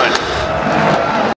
Bye.